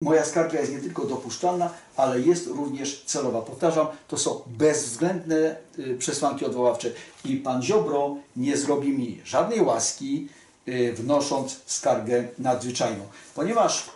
Moja skarga jest nie tylko dopuszczalna, ale jest również celowa. Powtarzam, to są bezwzględne y, przesłanki odwoławcze i pan Ziobro nie zrobi mi żadnej łaski, y, wnosząc skargę nadzwyczajną. Ponieważ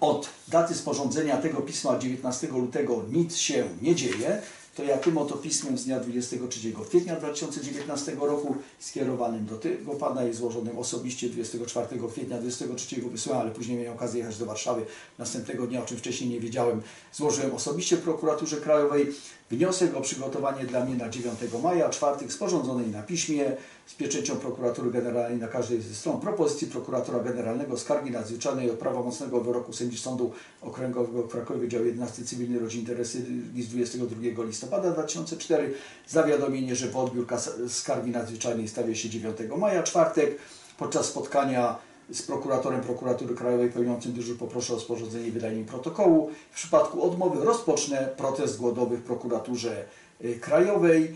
od daty sporządzenia tego pisma 19 lutego nic się nie dzieje, to ja tym oto pismem z dnia 23 kwietnia 2019 roku skierowanym do tego pana i złożonym osobiście 24 kwietnia 23 wysłałem, ale później miałem okazję jechać do Warszawy. Następnego dnia, o czym wcześniej nie wiedziałem, złożyłem osobiście prokuraturze krajowej wniosek o przygotowanie dla mnie na 9 maja, czwartek sporządzonej na piśmie z pieczęcią prokuratury generalnej na każdej ze stron. Propozycji prokuratora generalnego skargi nadzwyczajnej o prawomocnego wyroku sędzi Sądu Okręgowego w Krakowie, Dział 11 Cywilny Rodzin Teresy z 22 listopada 2004, zawiadomienie, że po odbiór skargi nadzwyczajnej stawia się 9 maja, czwartek, podczas spotkania z prokuratorem prokuratury krajowej pełniącym dyżur poproszę o sporządzenie i wydanie protokołu. W przypadku odmowy rozpocznę protest głodowy w prokuraturze y, krajowej.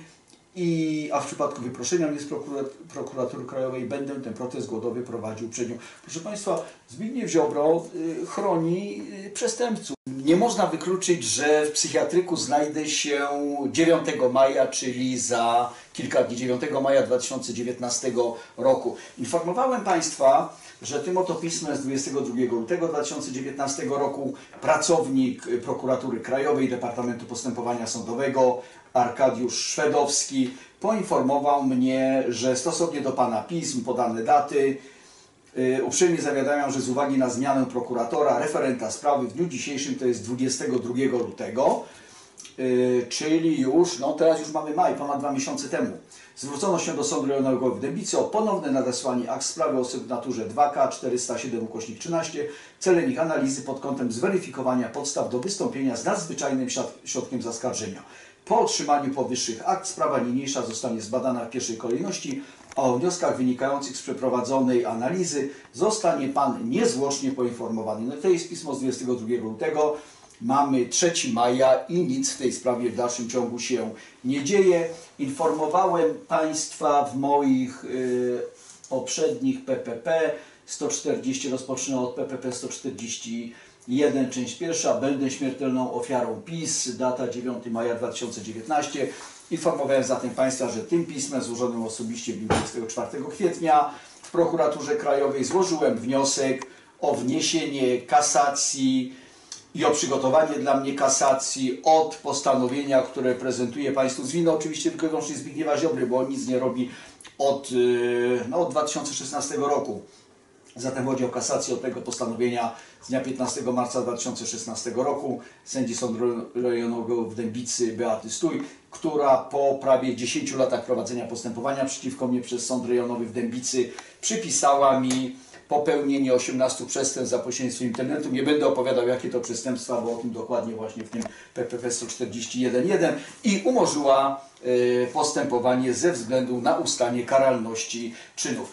I, a w przypadku wyproszenia mnie z prokura- prokuratury krajowej będę ten protest głodowy prowadził przed nią. Proszę Państwa, Zbigniew Ziobro y, chroni y, przestępców. Nie można wykluczyć, że w psychiatryku znajdę się 9 maja, czyli za kilka dni, 9 maja 2019 roku. Informowałem Państwa, że tym oto pismem z 22 lutego 2019 roku pracownik y, prokuratury krajowej Departamentu Postępowania Sądowego Arkadiusz Szwedowski poinformował mnie, że stosownie do Pana pism podane daty y, uprzejmie zawiadamiam, że z uwagi na zmianę prokuratora, referenta sprawy w dniu dzisiejszym, to jest 22 lutego, y, czyli już, no teraz już mamy maj, ponad dwa miesiące temu, zwrócono się do Sądu Rejonowego w Dębicy o ponowne nadesłanie akt sprawy o sygnaturze 2K 407 ukośnik 13 celem ich analizy pod kątem zweryfikowania podstaw do wystąpienia z nadzwyczajnym środkiem zaskarżenia. Po otrzymaniu powyższych akt sprawa niniejsza zostanie zbadana w pierwszej kolejności, a o wnioskach wynikających z przeprowadzonej analizy zostanie Pan niezwłocznie poinformowany. No to jest pismo z 22 lutego. Mamy 3 maja i nic w tej sprawie w dalszym ciągu się nie dzieje. Informowałem Państwa w moich y, poprzednich PPP 140, rozpocznę od PPP 141, część pierwsza. Będę śmiertelną ofiarą PiS, data 9 maja 2019. Informowałem zatem Państwa, że tym pismem złożonym osobiście w dniu 24 kwietnia w prokuraturze krajowej złożyłem wniosek o wniesienie kasacji i o przygotowanie dla mnie kasacji od postanowienia, które prezentuje Państwu z winy, oczywiście tylko i wyłącznie Zbigniewa Ziobry, bo on nic nie robi od, yy, no, od 2016 roku. Zatem chodzi o kasację od tego postanowienia z dnia 15 marca 2016 roku sędzi Sądu Rejonowego w Dębicy Beaty Stój, która po prawie 10 latach prowadzenia postępowania przeciwko mnie przez Sąd Rejonowy w Dębicy przypisała mi popełnienie 18 przestępstw za pośrednictwem internetu. Nie będę opowiadał, jakie to przestępstwa, bo o tym dokładnie właśnie w tym PPP 141.1 i umorzyła e, postępowanie ze względu na ustanie karalności czynów.